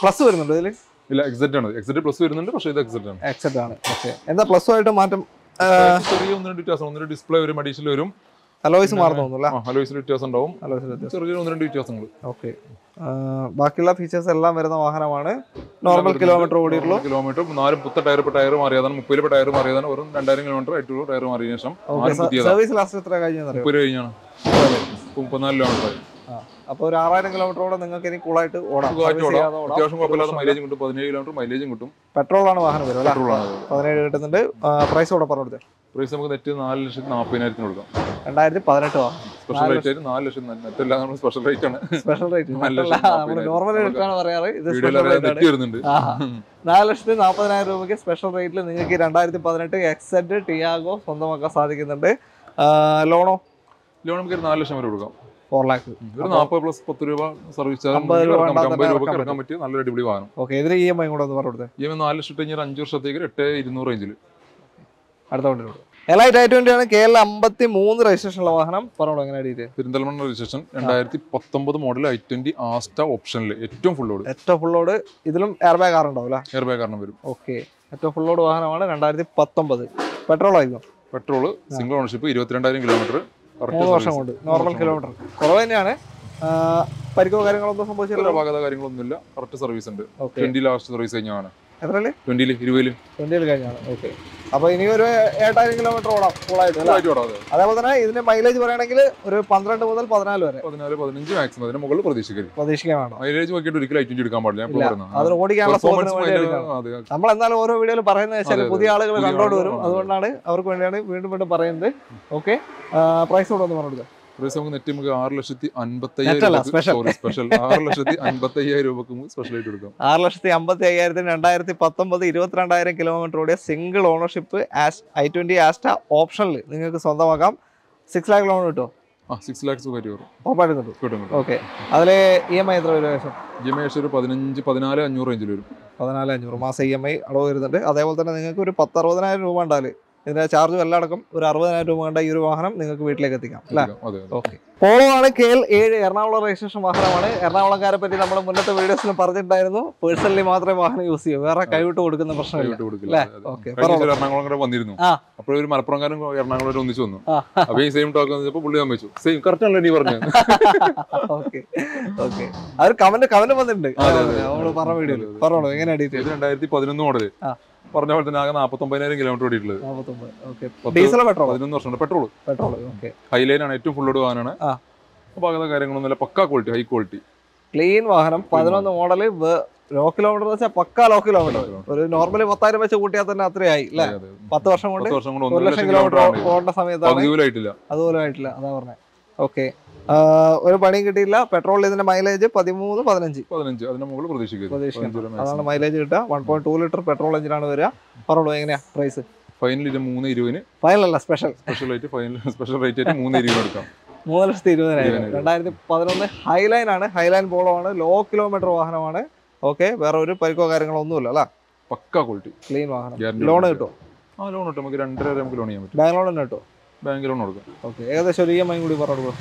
പ്ലസ് വരുന്നുണ്ടോ ഇതിൽ ഇല്ല എക്സിറ്റ് ആണ്. എക്സിറ്റ് പ്ലസ് വരുന്നുണ്ട് പക്ഷേ ഇത് എക്സിറ്റ് ആണ്. എക്സെറ്റ് ആണ്. ഓക്കെ എന്താ പ്ലസ് ആയിട്ട് മാറ്റം? ചെറിയ ഒന്ന് രണ്ട് വ്യത്യാസം. ഒന്ന് ഡിസ്പ്ലേ വരും അഡീഷണൽ വരും. അലോയ്സ് മാറുന്നു തോന്നുന്നു അല്ലേ? ഹലോയ്സിൽ വ്യത്യാസം ഉണ്ടാവും. ചെറിയ ഒന്ന് രണ്ട് വ്യത്യാസങ്ങൾ ഓക്കെ ബാക്കിയുള്ള ഫീച്ചേഴ്സ് എല്ലാം വരുന്ന വാഹനമാണ്. Normal kilometre ഓടിയിട്ടുള്ളൂ. കിലോമീറ്റർ നാല് പുത്ത ടയർ ടയർ മാറിയതാണ്. മുപ്പതിൽ ടയർ മാറിയതാണ്. വെറും രണ്ടായിരം കിലോമീറ്റർ ആയിട്ടുള്ള ടയർ മാറിയ ശേഷം. സർവീസ് ലാസ്റ്റ് എത്ര കഴിഞ്ഞാൽ അറിയോ? മുപ്പത് കഴിഞ്ഞാണ്. മുപ്പത്തിനാല് കിലോമീറ്റർ ആയി അപ്പോൾ ഒരു ആറായിരം കിലോമീറ്ററോടെ നിങ്ങൾക്ക് ഇനി കൂളായിട്ട് ഓടാം. അത്യാവശ്യം കുഴപ്പമില്ലാത്ത മൈലേജും കിട്ടും. പതിനേഴ് കിലോമീറ്റർ മൈലേജും കിട്ടും. പെട്രോൾ ആണ് വാഹനം വരും ആണ് പതിനേഴ് കിട്ടുന്നുണ്ട്. പ്രൈസ് കൂടെ പറഞ്ഞു കൊടുത്തേ? പ്രൈസ് നമുക്ക് നെറ്റ് നാല് ലക്ഷത്തി നാൽപ്പതിനായിരത്തിന് കൊടുക്കാം. രണ്ടായിരത്തി പതിനെട്ട് സ്പെഷ്യൽ റേറ്റ് നാല് ലക്ഷം നമ്മൾ സ്പെഷ്യൽ റേറ്റ് ആണ്. Special rate normal. റേറ്റാണ് പറയാറ് ഇത്. നാല് ലക്ഷത്തി നാൽപ്പതിനായിരം രൂപയ്ക്ക് സ്പെഷ്യൽ റേറ്റിൽ നിങ്ങൾക്ക് രണ്ടായിരത്തി പതിനെട്ട് എക്സെഡ് ടിയാഗോ സ്വന്തമാക്കാൻ സാധിക്കുന്നുണ്ട്. ലോണോ? ലോൺ നമുക്ക് ഒരു നാല് ലക്ഷം വരെ കൊടുക്കാം. ഫോർ ലാക്ക് ഒരു നാൽപ്പത് പ്ലസ് പത്ത് രൂപ സർവീസ് അമ്പത് രൂപ ഇറക്കാൻ പറ്റിയ നല്ലൊരു അടിപൊളി വാഹനം. ഓക്കെ ഇതിന് ഇ എം ഐ കൂടെ ഒന്ന് പറഞ്ഞു എം ഐ നാല് ലക്ഷം കഴിഞ്ഞാൽ അഞ്ച് വർഷത്തേക്ക് എട്ട് ഇരുന്നൂറ് റേഞ്ചിൽ അടുത്ത എലൈറ്റ് ഐ ട്വന്റി ആണ് കേരള അമ്പത്തി മൂന്ന് രജിസ്ട്രേഷനുള്ള വാഹനം. പറഞ്ഞോളൂ എങ്ങനെ പെരിന്തൽമണ്ണ രജിസ്ട്രേഷൻ രണ്ടായിരത്തി പത്തൊമ്പത് മോഡൽ ഐ ട്വന്റി ആസ്റ്റ ഓപ്ഷനിൽ ഏറ്റവും ഫുൾ ലോഡ് ഏറ്റവും ഫുൾ ഫുള്ളോട് ഇതിലും air bag car air bag കാരണം വരും. ഓക്കെ ഏറ്റവും ഫുൾ ഫുള്ളോട് വാഹനമാണ് രണ്ടായിരത്തി പത്തൊമ്പത് പെട്രോൾ ആയിരിക്കും പെട്രോൾ സിംഗിൾ ഓണർഷിപ്പ് ഇരുപത്തിരണ്ടായിരം കിലോമീറ്റർ മൂന്ന് വർഷം കൊണ്ട്. നോർമൽ കിലോമീറ്റർ കുറവ് തന്നെയാണ്. പരിക്കോ കാര്യങ്ങളൊന്നും സംഭവിച്ചില്ല അപാകത കാര്യങ്ങളൊന്നുമില്ല. കറക്റ്റ് സർവീസ് ഉണ്ട്. ട്വന്റി ലാസ്റ്റ് സർവീസ് കഴിഞ്ഞാണ് എത്രയിൽ? ട്വന്റിയിൽ ഇരുപതിൽ. ട്വന്റിയിൽ കഴിഞ്ഞാണ്. ഓക്കെ. അപ്പൊ ഇനി ഒരു ഏട്ടായിരം കിലോമീറ്റർ ഓടാം. ഫുള്ളായിട്ട് അതേപോലെ തന്നെ ഇതിന്റെ മൈലേജ് പറയുകയാണെങ്കിൽ ഒരു പന്ത്രണ്ട് മുതൽ പതിനാല് വരെ. പതിനാല് പതിനഞ്ച് മാക്സിമം അതിന് മുകളിൽ പ്രതീക്ഷിക്കരുത്. പ്രതീക്ഷിക്കാൻ വേണം. മൈലേജ് നോക്കിയിട്ട് ഒരിക്കലും ഐറ്റം എടുക്കാൻ പാടില്ല. അതിന് ഓടിക്കാനുള്ള നമ്മൾ എന്നാലും ഓരോ വീഡിയോയിൽ പറയുന്നത് വെച്ചാൽ. പുതിയ ആളുകൾ കണ്ടോണ്ട് വരും. അതുകൊണ്ടാണ് അവർക്ക് വേണ്ടിയാണ് വീണ്ടും വീണ്ടും പറയുന്നത്. ഓക്കെ. പ്രൈസ് കൂടെ ഒന്ന് പറഞ്ഞു ദിവസം നമുക്ക് നെറ്റ് ആറ് ലക്ഷത്തി. സോറി സ്പെഷ്യൽ ആറ് ലക്ഷത്തി അൻപത്തി അയ്യായിരം രൂപക്ക് സ്പെഷ്യലായിട്ട് എടുക്കാം ആറ് ലക്ഷത്തി അമ്പത്തി അയ്യായിരത്തിന് രണ്ടായിരത്തി പത്തൊമ്പത് ഇരുപത്തിരണ്ടായിരം കിലോമീറ്റർ ഓടിയ single ownership I twenty Asta ഓപ്ഷനിൽ നിങ്ങൾക്ക് സ്വന്തമാക്കാം. സിക്സ് ലാക്ക് ലോൺ കിട്ടുമോ ആ സിക്സ് ലാക്സ് വരും ഉറപ്പായിട്ടും കിട്ടും. കിട്ടും കിട്ടും. ഓക്കെ അതിൽ ഇ എം ഐ എത്ര വരും ഏകദേശം? ജി എം ഒരു പതിനഞ്ച് പതിനാല് അഞ്ഞൂറ് റേഞ്ചിൽ വരും. പതിനാല് അഞ്ഞൂറ്. മാസം ഇ എം ഐ അടവ് വരുന്നുണ്ട്. അതേപോലെ തന്നെ നിങ്ങൾക്ക് ഒരു പത്ത് അറുപതിനായിരം രൂപ ഉണ്ടാൽ ഇതിന്റെ ചാർജ് എല്ലാം അടക്കം ഒരു അറുപതിനായിരം രൂപ കണ്ട ഈ ഒരു വാഹനം നിങ്ങൾക്ക് വീട്ടിലേക്ക് എത്തിക്കാം അല്ലേ? ഓക്കെ. പോളോ ആണ് കെ എൽ ഏഴ് എറണാകുളം രജിസ്ട്രേഷൻ വാഹനമാണ്. എറണാകുളംകാരെ പറ്റി നമ്മൾ മുന്നത്തെ വീഡിയോസിലും പറഞ്ഞിട്ടുണ്ടായിരുന്നു. പേഴ്സണലി മാത്രമേ വാഹനം യൂസ് ചെയ്യൂ വേറെ കൈവിട്ട് കൊടുക്കുന്ന പ്രശ്നമില്ല. വന്നിരുന്നു. ആ. അപ്പോഴൊരു മലപ്പുറംകാരൻ എറണാകുളം ഒന്നിച്ചു വന്നു. ആ. അപ്പൊ ഈ സെയിം ടോക്ക് പുള്ളി സമ്മതിച്ചു സെയിം കറക്റ്റ് ആണല്ലോ നീ പറഞ്ഞു ഓക്കെ ഓക്കെ. അവർ കമന്റ് കമന്റ് വന്നിട്ടുണ്ട്. നമ്മൾ പറഞ്ഞ വീഡിയോയിൽ. പറഞ്ഞോളൂ എങ്ങനെ ഡീറ്റെയിൽ ഇത് രണ്ടായിരത്തി പതിനൊന്ന് മോഡൽ ആ. പറഞ്ഞ പോലെ തന്നെ ആകെ നാപ്പത്തൊമ്പതിനായിരം കിലോമീറ്റർ ഓടിയിട്ടുള്ളത്. ഡീസലോ പെട്രോളോ പതിനൊന്ന് വർഷമാണ് പെട്രോൾ പെട്രോൾ ഹൈലൈനാണ് ഹൈലൈൻ ആണ് ഏറ്റവും ഫുള്ളോട് വാഹനമാണ്. ആ. അപ്പൊ അങ്ങനത്തെ കാര്യങ്ങളൊന്നുമില്ല പക്കാ ക്വാളിറ്റി ഹൈ ക്വാളിറ്റി ക്ലീൻ വാഹനം. പതിനൊന്ന് മോഡൽ ലോ കിലോമീറ്റർ എന്ന് വെച്ചാൽ പക്കാ ലോ കിലോമീറ്റർ ഒരു നോർമലി പത്തായിരം വെച്ച് കൂട്ടിയാൽ തന്നെ അത്രയായി അല്ലേ പത്ത് വർഷം കൊണ്ട് ഒരു ലക്ഷം കിലോമീറ്റർ പോകേണ്ട സമയത്ത് സമയത്താണ്. അതുപോലെ ആയിട്ടില്ല. അതാ പറഞ്ഞത് ഓക്കെ ഒരു പണിയും കിട്ടിയില്ല. പെട്രോളിൽ ഇതിന്റെ മൈലേജ് പതിമൂന്ന് പതിനഞ്ച്. പതിനഞ്ച്. അതിന്റെ മുകളിൽ പ്രതീക്ഷിക്കുന്നു അതാണ് മൈലേജ് കിട്ടുക. One point two litre petrol എഞ്ചിനാണ് വരിക. പറഞ്ഞോളൂ എങ്ങനെയാ പ്രൈസ് ഫൈനൽ ഇത് മൂന്ന് ഇരുപതിന്. ഫൈനൽ അല്ല special special rate final special rate ആയിട്ട് മൂന്ന് ഇരുപത് എടുക്കാം. മൂന്ന് ലക്ഷത്തി ഇരുപതിനായിരം. രണ്ടായിരത്തി പതിനൊന്ന് ഹൈലൈൻ ആണ്. ഹൈലൈൻ പോളോ ആണ് ലോ കിലോമീറ്റർ വാഹനമാണ്. ഓക്കെ വേറെ ഒരു പരിക്കോ കാര്യങ്ങളോ ഒന്നുമില്ല അല്ല? പക്കാ ക്വാളിറ്റി ക്ലീൻ വാഹനം. ലോൺ കിട്ടുമോ ആ ലോൺ കിട്ടും. നമുക്ക് രണ്ടര നമുക്ക് ലോൺ ചെയ്യാൻ പറ്റും. ബാങ്ക് ലോൺ തന്നെ കിട്ടും? ബാങ്ക് ലോൺ കൊടുക്കാം. ഓക്കെ ഏകദേശം ഒരു ഇ എം ഐ കൂടി പറഞ്ഞു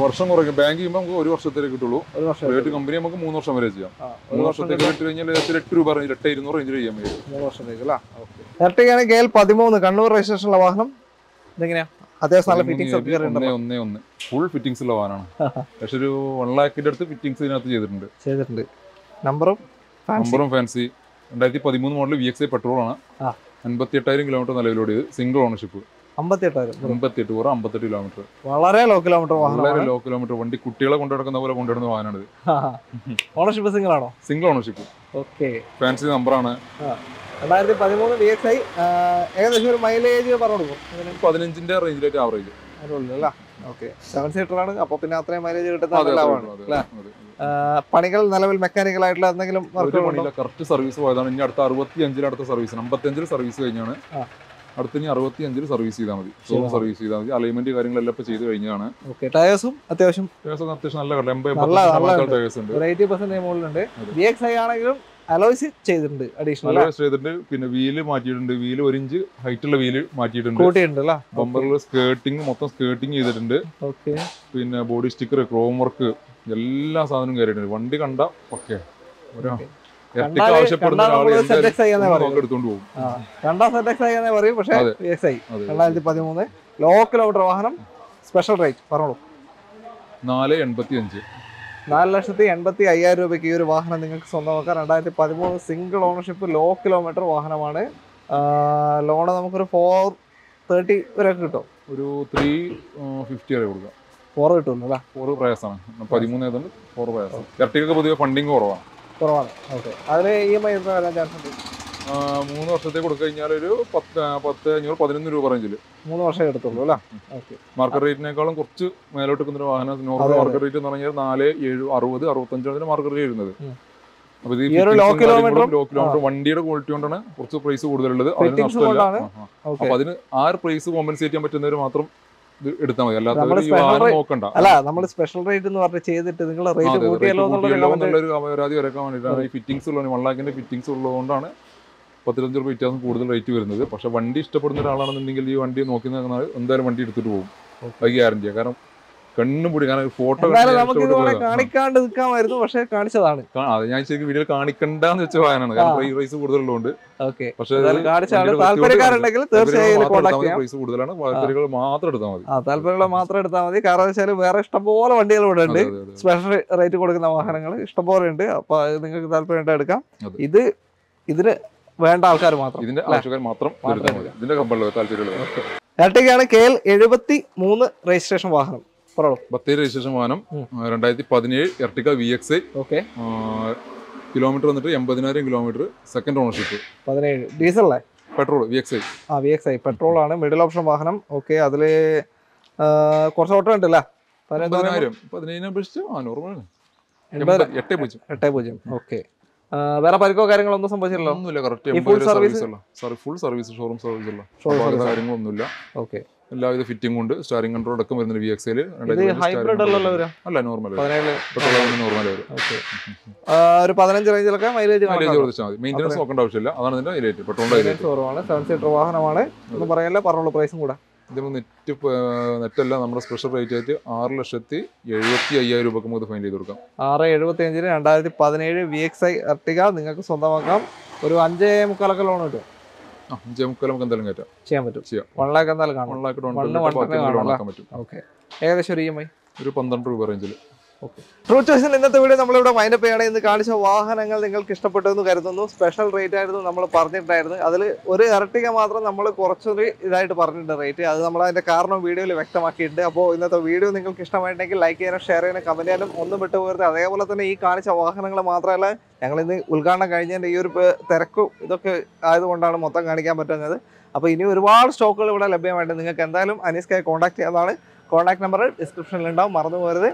വർഷം കുറയ്ക്കും. ബാങ്ക് ചെയ്യുമ്പോൾ നമുക്ക് ഒരു വർഷത്തേക്ക് കിട്ടുള്ളൂ. ഒരു വർഷം പ്രൈവറ്റ് കമ്പനി നമുക്ക് മൂന്ന് വർഷം വരെ ചെയ്യാം. മൂന്ന് വർഷം വർഷത്തേക്ക് ഇട്ട് കഴിഞ്ഞാൽ ഏകദേശം എട്ട് രൂപ റേഞ്ച് എട്ട് ഇരുന്നൂറ് റേഞ്ചിൽ ചെയ്യാൻ പറ്റും. മൂന്ന് വർഷത്തേക്ക് അല്ലേ? ഇരട്ടിയാണ് കെ എൽ പതിമൂന്ന്. കണ്ണൂർ രജിസ്ട്രേഷനുള്ള വാഹനം ഇതെങ്ങനെയാ? അത്യാവശ്യം നല്ല ഫിറ്റിംഗ്സ് ഒന്നേ ഫുൾ ഫിറ്റിംഗ്സ് ഉള്ള വാഹനമാണ്. പക്ഷെ ഒരു വൺ ലാഖിന്റെ അടുത്ത് ഫിറ്റിംഗ്സ് ഇതിനകത്ത് ചെയ്തിട്ടുണ്ട്. ചെയ്തിട്ടുണ്ട്. നമ്പറും നമ്പറും ഫാൻസി രണ്ടായിരത്തി പതിമൂന്ന് model V X I petrol ആണ്. ആ. അൻപത്തി എട്ടായിരം കിലോമീറ്റർ നിലവിലോടിയത് സിംഗിൾ ഓണർഷിപ്പ് അമ്പത്തി എട്ടായിരം അമ്പത്തി എട്ട് അമ്പത്തെട്ട് കിലോമീറ്റർ വളരെ ലോ കിലോമീറ്റർ വളരെ ലോ കിലോമീറ്റർ വണ്ടി കുട്ടികളെ കൊണ്ടു നടക്കുന്ന പോലെ കൊണ്ടുവരുന്ന വാഹനമാണ് ഓണർഷിപ്പ് സിംഗിൾ ആണോ? സിംഗിൾ ഓണർഷിപ്പ് ഓക്കെ ഫാൻസി നമ്പറാണ് രണ്ടായിരത്തി പതിമൂന്ന് വി എക്സ് ഐ ഏകദേശം ഒരു മൈലേജ് പറഞ്ഞു കൊടുക്കും പതിനഞ്ചിന്റെ റേഞ്ചിലേക്ക് ആവറേജ് അല്ലേ? ഓക്കെ സെവൻ സീറ്റർ ആണ് അപ്പൊ പിന്നെ അത്രയും മൈലേജ് കിട്ടുന്ന ലാഭമാണ് പണികൾ നിലവിൽ മെക്കാനിക്കൽ ആയിട്ടുള്ള എന്തെങ്കിലും കറക്റ്റ് സർവീസ് പോയതാണ്. ഇനി അടുത്ത അറുപത്തി അഞ്ചിൽ അടുത്ത സർവീസ് അമ്പത്തി അഞ്ചിൽ സർവീസ് കഴിഞ്ഞാണ് ആ. അടുത്ത ഇനി അറുപത്തി അഞ്ചിൽ സർവീസ് ചെയ്താൽ മതി ഷോറൂം സർവീസ് ചെയ്താൽ മതി. അലൈൻമെന്റ് കാര്യങ്ങളെല്ലാം ഇപ്പൊ ചെയ്ത് കഴിഞ്ഞാണ് ടയേഴ്സും അത്യാവശ്യം ടയേഴ്സ് അത്യാവശ്യം നല്ല എൺപത്. ടയേഴ്സ് ഉണ്ട്. എയ്റ്റി പെർസെന്റ് മുകളിലുണ്ട്. വി എക്സ് ഐ ആണെങ്കിലും അലോയ്സ് ചെയ്തിട്ടുണ്ട് അഡീഷണൽ അലോയ്സ് ചെയ്തിട്ടുണ്ട്. പിന്നെ വീൽ മാറ്റിയിട്ടുണ്ട്. വീൽ ഒരു ഇഞ്ച് ഹൈറ്റ് ഉള്ള വീൽ മാറ്റിയിട്ടുണ്ട്. കൂട്ടിയിട്ടുണ്ട് ബമ്പറിൽ സ്കേർട്ടിങ് മൊത്തം സ്കേർട്ടിങ് ചെയ്തിട്ടുണ്ട്. ഓക്കെ പിന്നെ ബോഡി സ്റ്റിക്കർ ക്രോം വർക്ക് എല്ലാ സാധനവും കയറിയിട്ടുണ്ട്. വണ്ടി കണ്ട ഓക്കെ ആയി എന്നേ പറയൂ. എടുത്തോണ്ട് പോകും. ആ രണ്ടാം സെറ്റ് എക്സ് ഐ പറയും പക്ഷേ അതെ. വി എക്സ് ഐ രണ്ടായിരത്തി പതിമൂന്ന് ലോ കിലോമീറ്റർ വാഹനം സ്പെഷ്യൽ റേറ്റ് പറഞ്ഞോളൂ. നാല് എൺപത്തി അഞ്ച് നാല് ലക്ഷത്തി എൺപത്തി അയ്യായിരം രൂപയ്ക്ക് ഈ ഒരു വാഹനം നിങ്ങൾക്ക് സ്വന്തമാക്കാം. രണ്ടായിരത്തി പതിമൂന്ന് സിംഗിൾ ഓണർഷിപ്പ് ലോ കിലോമീറ്റർ വാഹനമാണ് ലോണ് നമുക്കൊരു ഫോർ തേർട്ടി വരെ കിട്ടും. ഒരു ത്രീ ഫിഫ്റ്റി വരെ കൊടുക്കാം. ഫോർ കിട്ടുമല്ലോ അല്ലേ? ഫോർ പ്രയാസമാണ്. പതിമൂന്ന് ഏതാണ്ട് ഫോർ പ്രയാസം. ഇരട്ടിക്കൊക്കെ പൊതുവെ ഫണ്ടിങ് കുറവാണ്. കുറവാണ്. ഓക്കെ. അതിന് ഇ എം ഐ എത്ര വരാൻ ചാൻസ് ഉണ്ട്. മൂന്ന് വർഷത്തേക്ക് കൊടുത്തു കഴിഞ്ഞാൽ ഒരു പത്ത് പത്ത് അഞ്ഞൂറ് പതിനൊന്ന് രൂപ റേഞ്ചിൽ മൂന്ന് വർഷം എടുത്തുള്ളൂ അല്ലേ? ഓക്കെ. മാർക്കറ്റ് റേറ്റിനേക്കാളും കുറച്ച് മേലോട്ട് നിൽക്കുന്ന ഒരു വാഹനം നോർമൽ മാർക്കറ്റ് റേറ്റ് എന്ന് പറഞ്ഞാൽ നാല് ഏഴ് അറുപത് അറുപത്തഞ്ചാണ് മാർക്കറ്റ് റേറ്റ് വരുന്നത്. അപ്പൊ ഇത് ലോ കിലോമീറ്റർ വണ്ടിയുടെ ക്വാളിറ്റി കൊണ്ടാണ് കുറച്ച് പ്രൈസ് കൂടുതലുള്ളത്. അതിന് നഷ്ടമില്ല. അപ്പൊ അതിന് ആ ഒരു പ്രൈസ് കോമ്പൻസേറ്റ് ചെയ്യാൻ പറ്റുന്നവർ മാത്രം എടുത്താൽ മതി. വാഹനം നോക്കണ്ട. അല്ല നമ്മൾ സ്പെഷ്യൽ റേറ്റ് എന്ന് പറഞ്ഞ് ചെയ്തിട്ട് നിങ്ങൾ റേറ്റ്. കൂട്ടിയല്ലോ എന്നുള്ളൊരു എന്നുള്ളൊരു വരക്കാൻ വേണ്ടിയിട്ടാണ്. ഈ ഫിറ്റിംഗ്സ് ഉള്ള വൺ ലാഖിന്റെ ഫിറ്റിംഗ്സ് ഉള്ളതുകൊണ്ടാണ് പത്തിരഞ്ച് രൂപ വ്യത്യാസം കൂടുതൽ റേറ്റ് വരുന്നത്. പക്ഷെ വണ്ടി ഇഷ്ടപ്പെടുന്ന ഒരാളാണെന്നുണ്ടെങ്കിൽ ഈ വണ്ടി നോക്കി നിന്നാൽ എന്തായാലും വണ്ടി എടുത്തിട്ട് പോകും. അത് ഗ്യാരണ്ടിയാണ് കാരണം കണ്ണും പൊടി കാരണം ഫോട്ടോ നമുക്ക് കാണിക്കാണ്ട് നിൽക്കാമായിരുന്നു പക്ഷെ കാണിച്ചതാണ്. അത് ഞാൻ ശരിക്കും വീഡിയോ കാണിക്കണ്ടെന്ന് വെച്ച വായനാണ് കാരണം ഈ പ്രൈസ് കൂടുതലുള്ളതുകൊണ്ട്. പക്ഷേ താല്പര്യക്കാരുണ്ടെങ്കിൽ തീർച്ചയായും പ്രൈസ് കൂടുതലാണ്. താല്പര്യങ്ങൾ മാത്രം എടുത്താൽ മതി. ആ താല്പര്യമുള്ള മാത്രം എടുത്താൽ മതി. കാരണം വെച്ചാൽ വേറെ ഇഷ്ടംപോലെ വണ്ടികൾ ഇവിടെ ഉണ്ട്. സ്പെഷ്യൽ റേറ്റ് കൊടുക്കുന്ന വാഹനങ്ങൾ ഇഷ്ടംപോലെ ഉണ്ട്. അപ്പൊ നിങ്ങൾക്ക് താല്പര്യം എടുക്കാം. ഇത് ഇതിന് വേണ്ട ആൾക്കാർ മാത്രം. ഇതിന്റെ ആവശ്യക്കാർ മാത്രം ഇതിന്റെ കമ്പനിలో താല്പര്യമുള്ളത് ഇരട്ടിക്കാണ് കെ എൽ എഴുപത്തി മൂന്ന് രജിസ്ട്രേഷൻ വാഹനം. ബത്തേരി രജിസ്ട്രേഷൻ വാഹനം രണ്ടായിരത്തി പതിനേഴ് Ertiga V X okay. Kilometre വന്നിട്ട് എൺപതിനായിരം കിലോമീറ്റർ സെക്കൻഡ് ഓണർഷിപ്പ് പതിനേഴ്. ഡീസലല്ലേ പെട്രോൾ വി എക്സ് ഐ. ആ വി എക്സ് ഐ. പെട്രോൾ ആണ് മിഡിൽ ഓപ്ഷൻ വാഹനം. ഓക്കെ അതിൽ കുറച്ച് ഓട്ടോ ഉണ്ടല്ലേ? പതിനേഴിനെ അപേക്ഷിച്ച് എട്ട് പൂജ്യം. എട്ട് പൂജ്യം. ഓക്കെ. വേറെ പരിക്കോ കാര്യങ്ങളോ ഒന്നും സംഭവിച്ചില്ലല്ലോ? ഒന്നുമില്ല correct? Service full service showroom service ഉള്ള. കാര്യങ്ങളൊന്നുമില്ല. ഓക്കെ. എല്ലാവിധ ഫിറ്റിംഗ് ഉണ്ട്. സ്റ്റാരിംഗ് കൺട്രോൾ അടക്കം വരുന്നുണ്ട് വി എക്സ് അല്ല നോർമൽ നോർമൽ ഒരു പതിനഞ്ച് റേഞ്ചിലൊക്കെ മൈലേജ് മൈലേജ് കൊടുത്താൽ മതി. മെയിന്റെനൻസ് നോക്കേണ്ട ആവശ്യമില്ല. അതാണ് ഇതിന്റെ ഹൈലൈറ്റ് പെട്രോളിന്റെ ഹൈലൈറ്റ് കുറവാണ്. സെവൻ സീറ്റർ വാഹനമാണ്. ഒന്നും പറയാനില്ല. പറഞ്ഞോളൂ പ്രൈസും കൂടെ. ഇതിപ്പോൾ നെറ്റ് നെറ്റല്ല നമ്മുടെ സ്പെഷ്യൽ റേറ്റ് ആയിട്ട് ആറ് ലക്ഷത്തി എഴുപത്തി അയ്യായിരം രൂപക്ക് നമുക്ക് ഫൈൻ ചെയ്ത് കൊടുക്കാം. ആറ് എഴുപത്തി അഞ്ചിന് രണ്ടായിരത്തി പതിനേഴ് വി എക്സ് ഐ അർട്ടിക നിങ്ങൾക്ക് സ്വന്തമാക്കാം. ഒരു അഞ്ചേ മുക്കാലൊക്കെ ലോൺ കിട്ടും. നമുക്ക് എന്തായാലും കയറ്റാം. ചെയ്യാൻ പറ്റും. ചെയ്യാം. വൺ ലാക്ക് എന്തായാലും കാണും. One lakh down One- one payment ബാക്കി തന്നെ ലോൺ പറ്റും. ഓക്കെ. ഏകദേശം ഒരു ഇ എം ഐ ഒരു പന്ത്രണ്ട് രൂപ റേഞ്ചിൽ ട്രൂ ചോയ്സിൽ ഇന്നത്തെ വീഡിയോ നമ്മളിവിടെ വൈൻഡപ്പ് ചെയ്യണേ. ഇന്ന് കാണിച്ച വാഹനങ്ങൾ നിങ്ങൾക്ക് ഇഷ്ടപ്പെട്ടു എന്ന് കരുതുന്നു. സ്പെഷ്യൽ റേറ്റ് ആയിരുന്നു നമ്മൾ പറഞ്ഞിട്ടുണ്ടായിരുന്നു അതിൽ ഒരു ഇരട്ടിക മാത്രം നമ്മൾ കുറച്ചൊരു ഇതായിട്ട് പറഞ്ഞിട്ടുണ്ട് റേറ്റ് അത് നമ്മൾ അതിന്റെ കാരണം വീഡിയോയിൽ വ്യക്തമാക്കിയിട്ടുണ്ട്. അപ്പോൾ ഇന്നത്തെ വീഡിയോ നിങ്ങൾക്ക് ഇഷ്ടമായിട്ടുണ്ടെങ്കിൽ ലൈക്ക് ചെയ്യാനും ഷെയർ ചെയ്യാനും കമന്റ് ചെയ്യാനും ഒന്നും വിട്ടുപോകരുത്. അതേപോലെ തന്നെ ഈ കാണിച്ച വാഹനങ്ങൾ മാത്രമല്ല ഞങ്ങൾ ഇന്ന് ഉദ്ഘാടനം കഴിഞ്ഞതിന്റെ ഈ ഒരു തിരക്കും ഇതൊക്കെ ആയതുകൊണ്ടാണ് മൊത്തം കാണിക്കാൻ പറ്റുന്നത്. അപ്പോൾ ഇനി ഒരുപാട് സ്റ്റോക്കുകൾ ഇവിടെ ലഭ്യമായിട്ടുണ്ട്. നിങ്ങൾക്ക് എന്തായാലും അനീസ്കായി കോൺടാക്ട് ചെയ്യാവുന്നതാണ്. കോൺടാക്ട് നമ്പർ ഡിസ്ക്രിപ്ഷനിൽ ഉണ്ടാവും. മറന്നു പോകരുത്.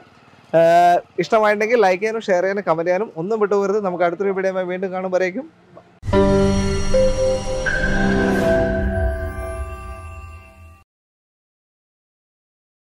ഇഷ്ടമായിട്ടുണ്ടെങ്കിൽ ലൈക്ക് ചെയ്യാനും ഷെയർ ചെയ്യാനും കമന്റ് ചെയ്യാനും ഒന്നും വിട്ടുപോകരുത്. നമുക്ക് അടുത്തൊരു വീഡിയോ വീണ്ടും കാണുമ്പോഴേക്കും.